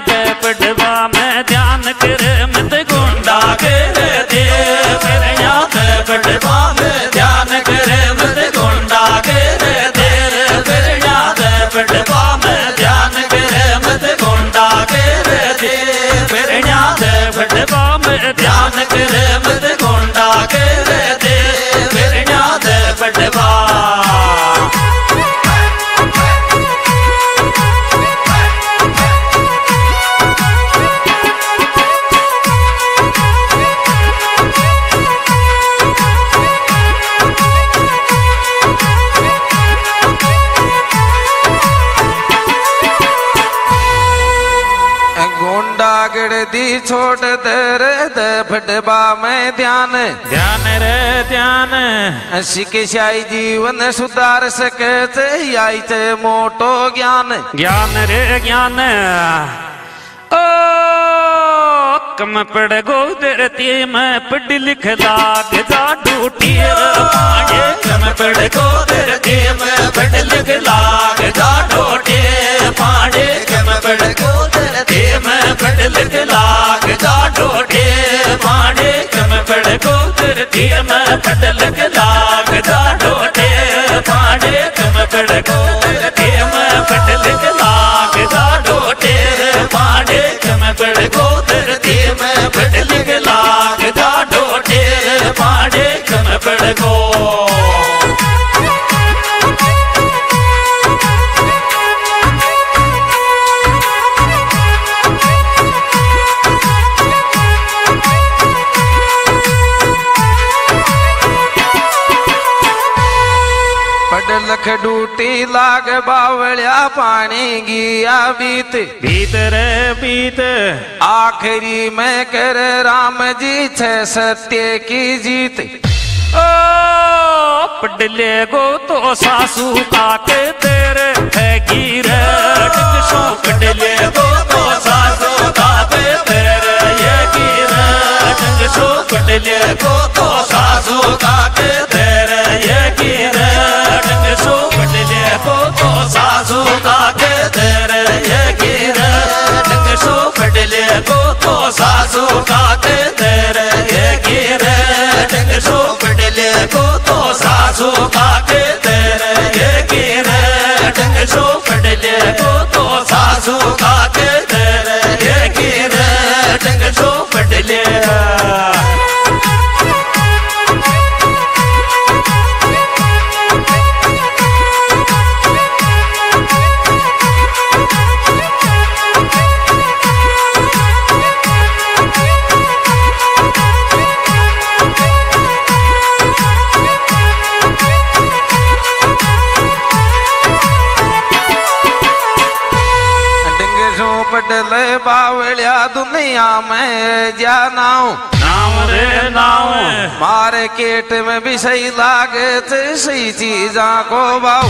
தேவைப்பட்டு गिरदी छोड़ दर द फटबा में ध्यान। ध्यान रे ध्यान। शिक्षाई जीवन सुधार सके आई चे मोटो ज्ञान। ज्ञान रे ज्ञान। ओ कम पड़ गो धरती में पढ़ लिख लाग जा डूटी कम पड़ गो धरती में पढ़ लिख लाग जा डूटी पाड़े कम पड़ गो धरती में पढ़ लिख लाग जा डूटी पाड़े कम पड़ गोतर धरती में पढ़ लिख लाग जा डूटी पाड़े कम लख डूटी लाग बावलिया पानी गिया बीत। भीतर बीत। आखिरी में कर राम जी छे सत्य की जीत। ओ पडले गो तो सासू काके तेरे। है गिर सो पडले गो सासू डिंगसो बावलिया दुनिया में जानाऊ नाम रे नाम। मार्केट में भी सही लागे थे सही चीजा को भाव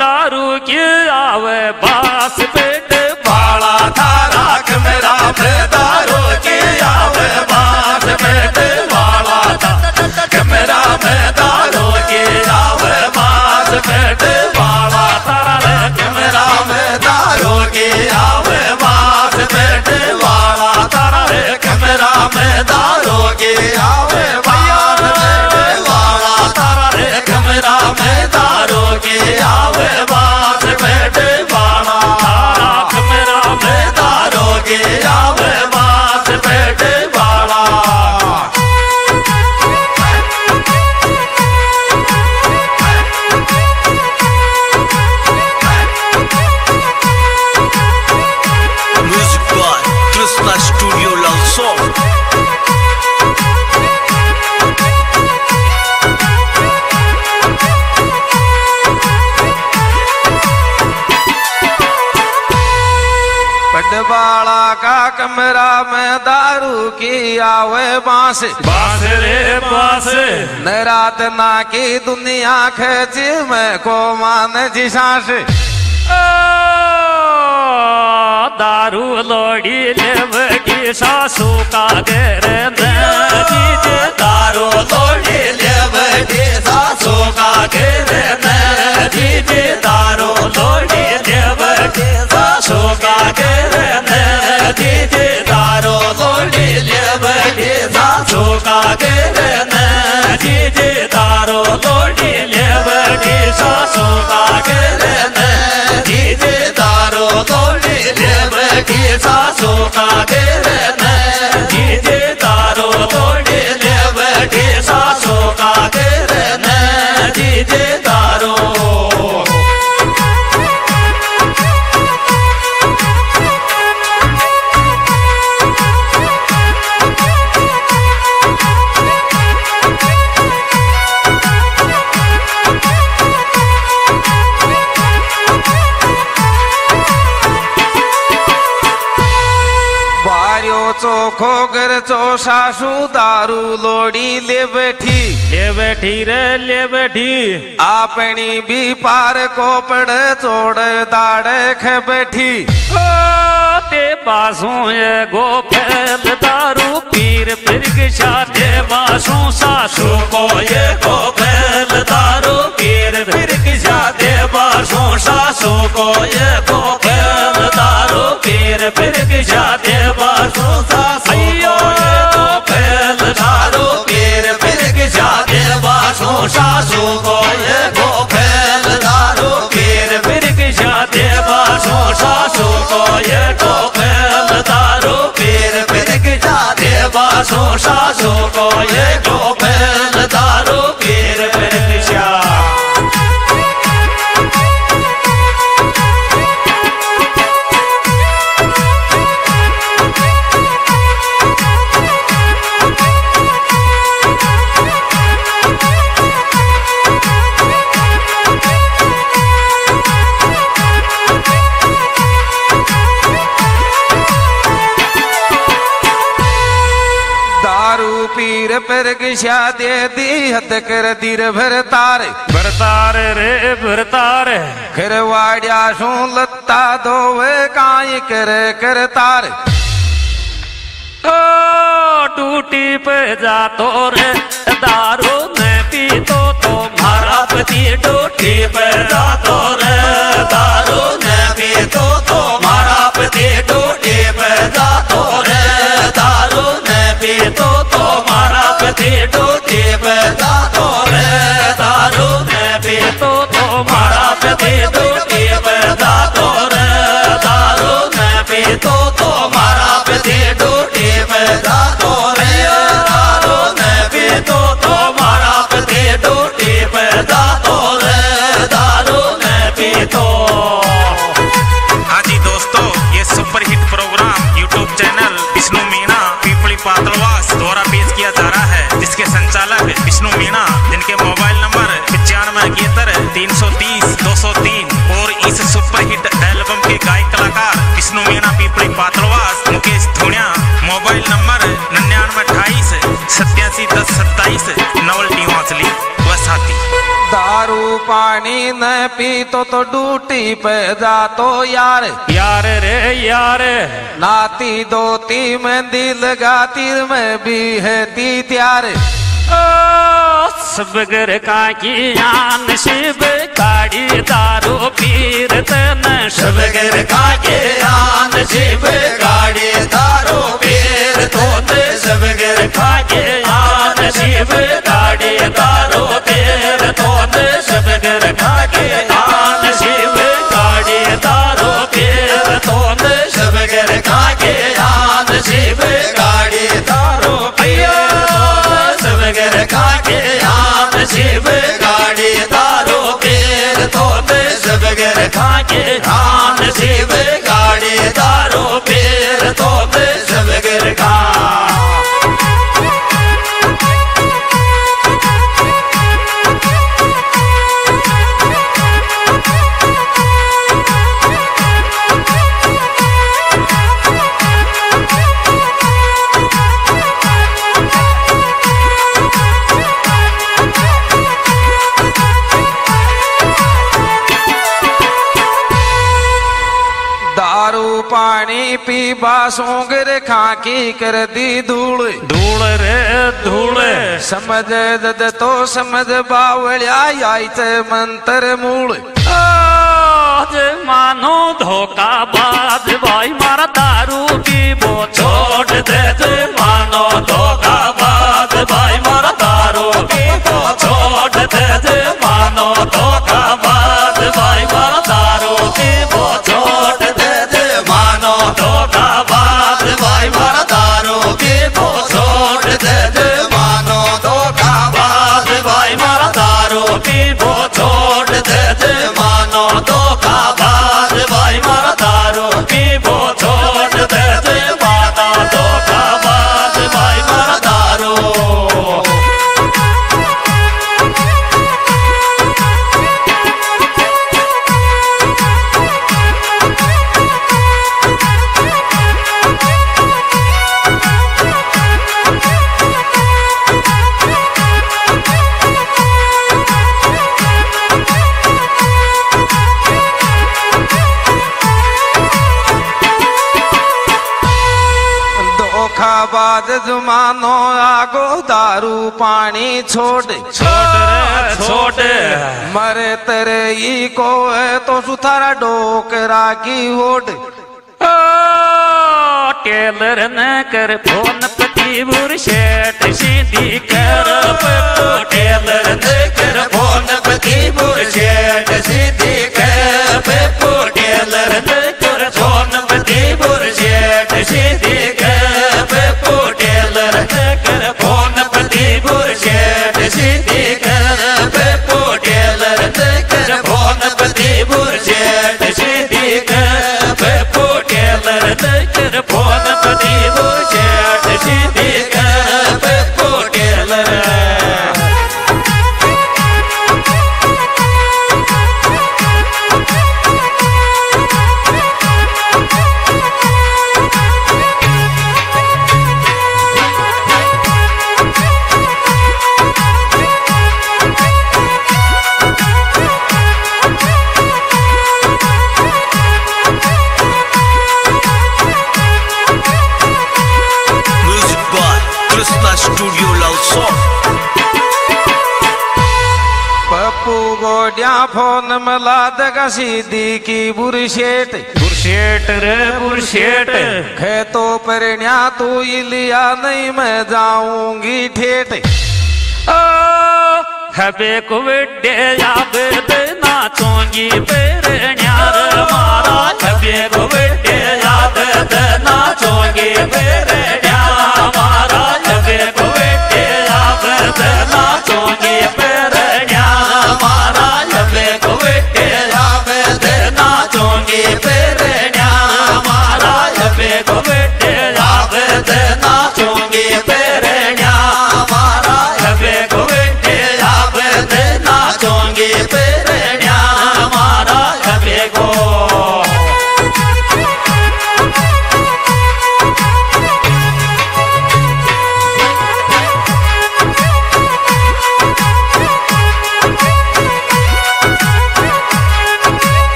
दारू की आवे बास पेट। था थारा मेरा दारू की आवे बास पेट। की आवे पडवाड़ा का कमरा में दारू की आवे बाँस। बास रे बास। न रात ना की दुनिया खेच में को मान जी सांस। दारू लोड़ी लेवगी सासू का दीजे दारू लोड़ी लेवगी सासू का घर ঘরের চোষাশু দারু লোড়ি ले बैठी। রে লেবেঠি আপনি বিপার चोड़े চোড়ে खे बैठी। ओ ते बासों ये गो दारू पीर फिर शादे बासों सासू। को ये गो दारू पीर फिर शादे बासों सासू। को ये गो दारू पीर फिर शादे बासों सासू को ये गिशा दे दी हद कर दीर भर तार। भरतार रे भरतार खर वाड्या शू लत्ता धोवे काई कर कर तार। ओ टूटी पे जा तो रे दारू में पी तो तो मारा पति टूटी पे जा तो रे दारू में पी तो तो मारा पति टूटी पे जा तो रे दारू में पी तो पानी न पी तो तो डूटी पे जा तो यार। यार रे यार। नाती दोती मेहंदी लगाती मैं भी है ती त्यार। ओ सबगर का की आन शिव काड़ी दारू पीर तन सबगर का के आन शिव काड़ी दारू पीर तोत सबगर का के आन शिव काड़ी दारू सबगर खा के पी रे खाकी कर दी धूल। धूल रे धूल। समझ दद तो समझ बावलिया आई ते मंत्र मूल आज मानो धोखा बाज भाई मारा दारू की बो छोड़ दे मानो धोखा दारू पानी छोड़ छोड़ छोड़ मरे तेरे ई को है तो सुथारा डोकरा की होड़ टेलर न कर फ़ोन पति बुरशेट सीधी कर टेलर न कर फ़ोन पति बुरशेट सीधी कर टेलर न कर फ़ोन पति बुरशेट सीधी गोडिया फ़ोन मिला देगा सीधी की बुरशेट। बुरशेट रे बुरशेट। खेतों पर न्या तू ही लिया नहीं मैं जाऊँगी ठेठ। ओ हबे को वेडे याद दे नाचोंगी पेरे न्यार मारा। हबे को वेडे याद दे नाचोंगी